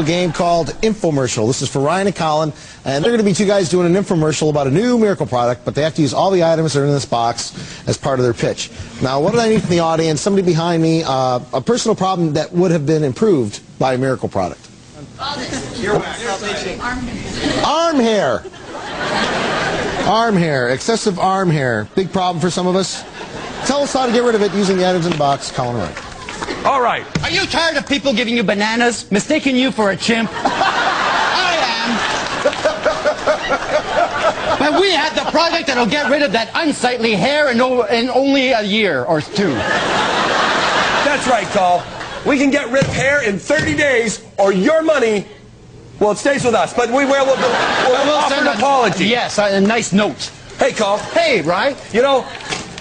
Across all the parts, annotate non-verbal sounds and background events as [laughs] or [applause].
A game called Infomercial. This is for Ryan and Colin, and they're going to be two guys doing an infomercial about a new miracle product, but they have to use all the items that are in this box as part of their pitch. Now, what do I need from the audience? Somebody behind me, uh, a personal problem that would have been improved by a miracle product. Arm hair. Arm hair. Excessive arm hair. Big problem for some of us. Tell us how to get rid of it using the items in the box. Colin Wright. All right. Are you tired of people giving you bananas, mistaking you for a chimp? [laughs] I am. but we have the product that'll get rid of that unsightly hair in, o- in only a year or two. That's right, Col. We can get rid of hair in 30 days, or your money, well, it stays with us, but we will we'll, we'll, We'll offer send an apology. Yes, a, a nice note. Hey, Col. Hey, right? You know,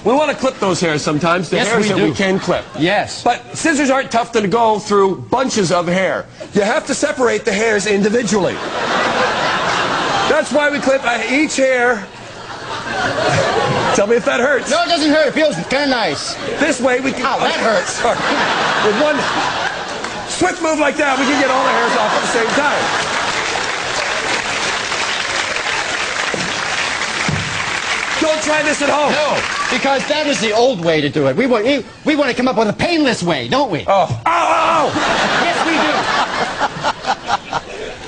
we want to clip those hairs sometimes, the Yes, hairs we that do. we can clip. Yes. But scissors aren't tough to go through bunches of hair. You have to separate the hairs individually. That's why we clip uh, each hair. Tell me if that hurts. No, it doesn't hurt. It feels kind of nice. This way we can. Ow, that hurts. Sorry. With one swift move like that, we can get all the hairs off at the same time. Don't try this at home. No, because that is the old way to do it. We want, we, we want to come up with a painless way, don't we? Oh, oh, oh! Yes, we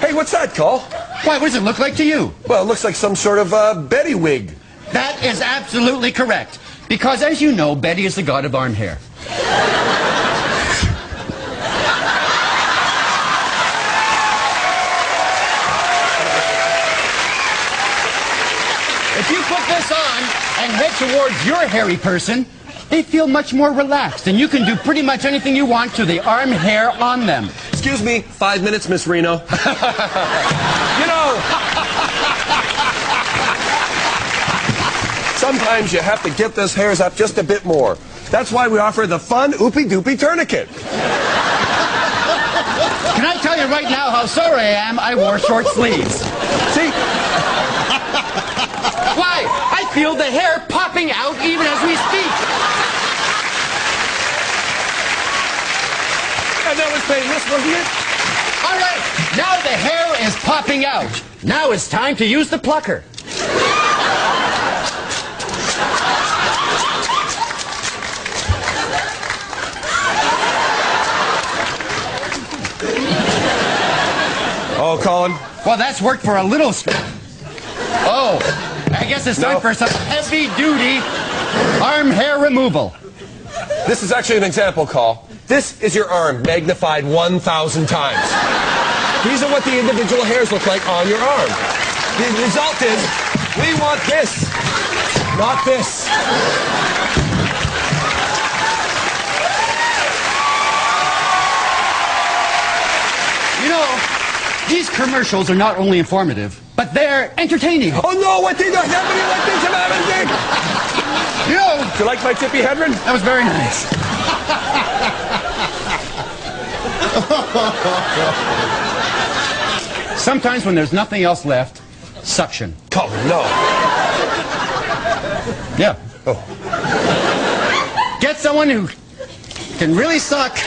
do. Hey, what's that, Cole? Why, what does it look like to you? Well, it looks like some sort of uh, Betty wig. That is absolutely correct. Because as you know, Betty is the god of arm hair. If you put this on and head towards your hairy person, they feel much more relaxed, and you can do pretty much anything you want to the arm hair on them. Excuse me, five minutes, Miss Reno. [laughs] you know, sometimes you have to get those hairs up just a bit more. That's why we offer the fun Oopie Doopie Tourniquet. Can I tell you right now how sorry I am I wore short sleeves? See, [laughs] Why? I feel the hair popping out even as we speak. and that was painless, wasn't it? All right, now the hair is popping out. Now it's time to use the plucker. Oh, Colin. Well, that's worked for a little. Oh, I guess it's time No. for some heavy-duty arm hair removal. This is actually an example call. This is your arm magnified 1,000 times. These are what the individual hairs look like on your arm. The result is we want this, not this. You know, these commercials are not only informative, but they're entertaining. Oh no, what did you Somebody like this about know, Do you like my tippy headroom? that was very nice. [laughs] Sometimes when there's nothing else left, suction. Oh no. Yeah. Oh. Get someone who can really suck